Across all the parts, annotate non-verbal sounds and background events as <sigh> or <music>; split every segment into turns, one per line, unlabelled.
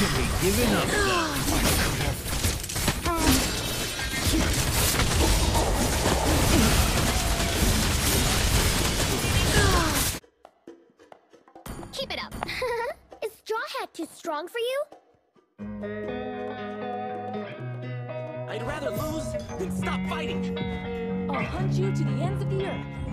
can be given up.
Keep it up. <laughs> Is Straw Hat too strong for you?
I'd rather lose than stop fighting.
I'll hunt you to the ends of the earth.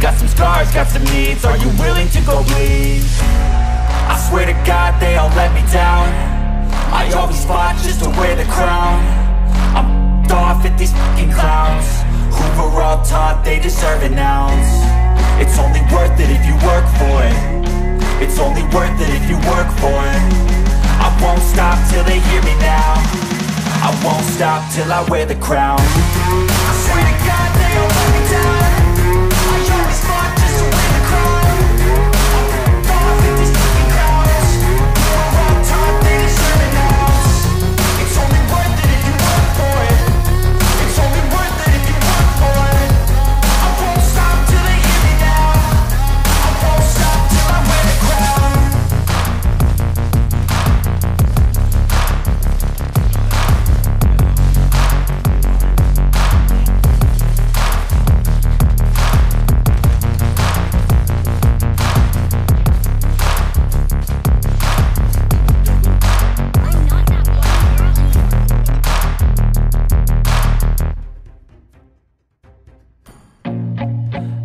Got some scars, got some needs. Are you willing to go bleed? I swear to God they all let me down. I always fought just to wear the crown. I'm f***ed off at these fucking clowns. Who were all taught they deserve an ounce? It's only worth it if you work for it. It's only worth it if you work for it. I won't stop till they hear me now. I won't stop till I wear the crown. I swear to God they all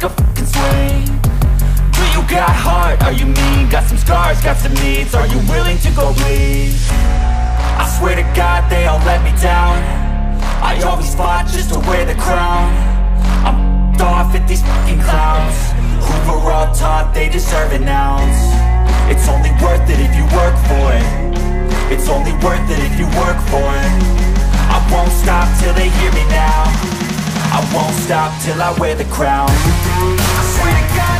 take a fucking swing. Do you got heart? Are you mean? Got some scars, got some needs. Are you willing to go bleed? I swear to God they all let me down. I always fought just to wear the crown. I'm off at these fucking clowns. Who were all taught they deserve an ounce. It's only worth it if you work for it. It's only worth it if you work for it. I won't stop till they hear me now I won't stop till I wear the crown. I swear to God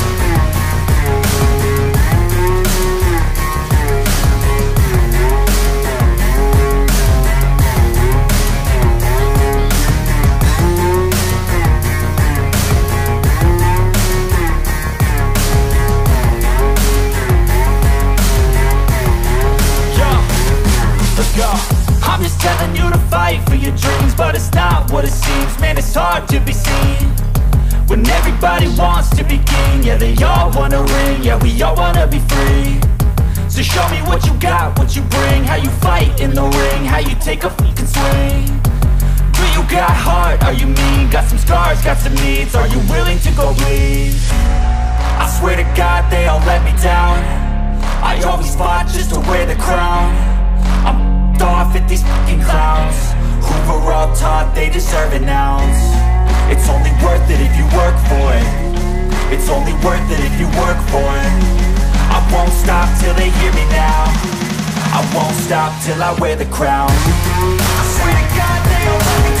take a fucking swing. Do you got heart? Are you mean? Got some scars, got some needs. Are you willing to go bleed? I swear to God they all let me down I always fought just to wear the crown I'm off at these fucking clowns Who were all taught they deserve an ounce It's only worth it if you work for it It's only worth it if you work for it I won't stop till they hear me now I won't stop till I wear the crown. I swear to God they all let me